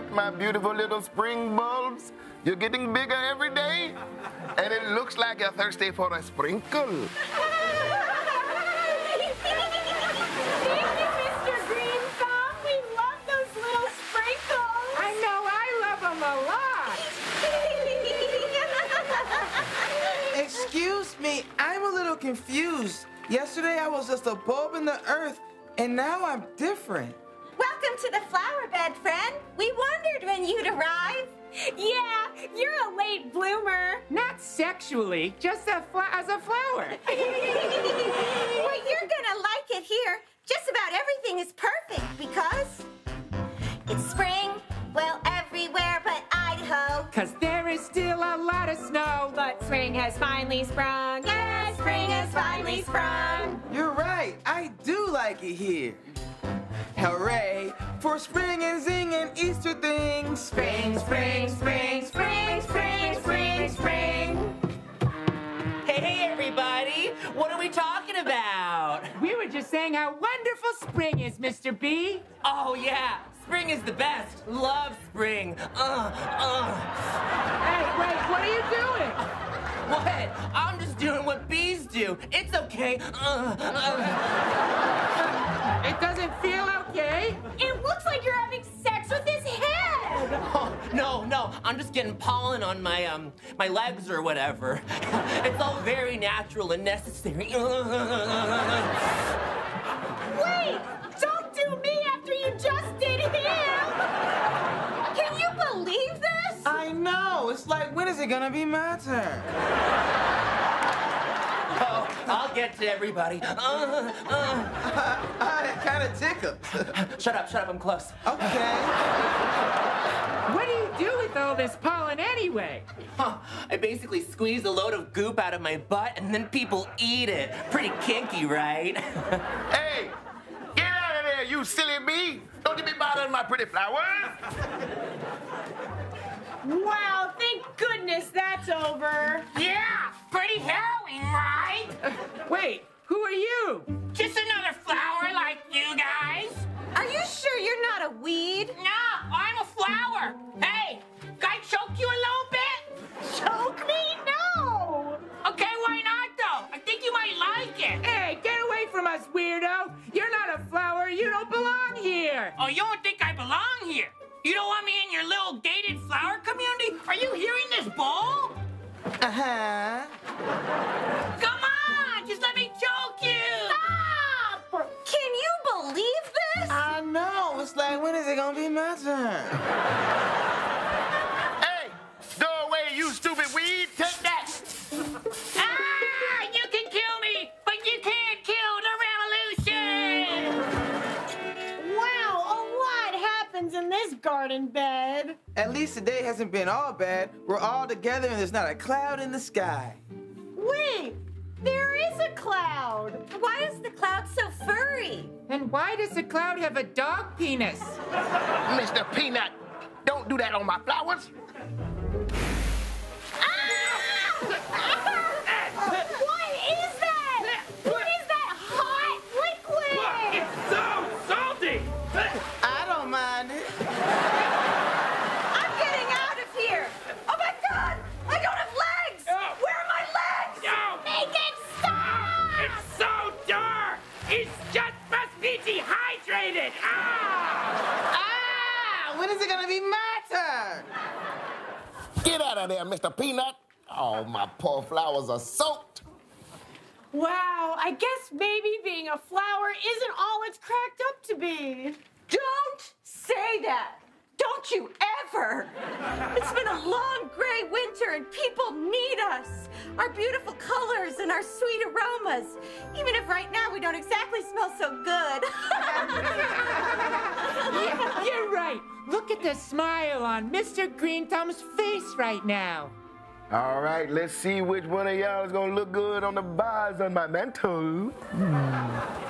right, my beautiful little spring bulbs. You're getting bigger every day, and it looks like you're thirsty for a sprinkle. Thank you, Mr. Green Thumb. We love those little sprinkles. I know I love them a lot. Excuse me, I'm a little confused. Yesterday I was just a bulb in the earth, and now I'm different. Welcome to the flower bed, friend. We wondered when you'd arrive. Yeah, you're a late bloomer. Not sexually, just a fla- as a flower. well, you're gonna like it here. Just about everything is perfect because it's spring, well, everywhere but Idaho. Cause there is still a lot of snow. But spring has finally sprung. Yes, spring has finally sprung. You're right, I do like it here. For spring and zing and Easter things. Spring, spring, spring, spring, spring, spring, spring. Hey, everybody! What are we talking about? We were just saying how wonderful spring is, Mr. B. Oh, yeah. Spring is the best. Love spring. Uh, uh. Hey, wait, what are you doing? What? I'm just doing what bees do. It's okay. Uh, uh. It doesn't feel okay. It looks like you're having sex with his head. Oh, no, no. I'm just getting pollen on my um my legs or whatever. It's all very natural and necessary. Wait, don't do me after you just did him. Can you believe this? I know, it's like, when is it gonna be my turn? Oh, I'll get to everybody. Uh, uh. that kind of tickles. Shut up, shut up. I'm close. okay. What do you do with all this pollen anyway? Huh, I basically squeeze a load of goop out of my butt and then people eat it. Pretty kinky, right? Hey, get out of there, you silly bee! Don't you be bothering my pretty flowers! Wow, thank goodness that's over. Yeah, pretty harrowing, right? Wait, who are you? Just another flower like you guys. Are you sure you're not a weed? No, from us, weirdo! You're not a flower, you don't belong here! Oh, you don't think I belong here? You don't want me in your little gated flower community? Are you hearing this bowl? Uh-huh. Come on, just let me choke you. Stop. Can you believe this? I know, it's like, when is it gonna be my turn? Hey, go away, you garden bed. At least today hasn't been all bad. We're all together and there's not a cloud in the sky. Wait, there is a cloud. Why is the cloud so furry? And why does the cloud have a dog penis? Mr. Peanut, don't do that on my flowers! When is it gonna be my turn? Get out of there, Mr. Peanut! Oh, my poor flowers are soaked! Wow, I guess maybe being a flower isn't all it's cracked up to be. Don't say that! Don't you ever! It's been a long gray winter and people need us! Our beautiful colors and our sweet aromas. Even if right now we don't exactly smell so good. Yeah, you're right. Look at the smile on Mr. Green Thumb's face right now. All right, let's see which one of y'all is gonna look good on the bars on my mantle. Hmm.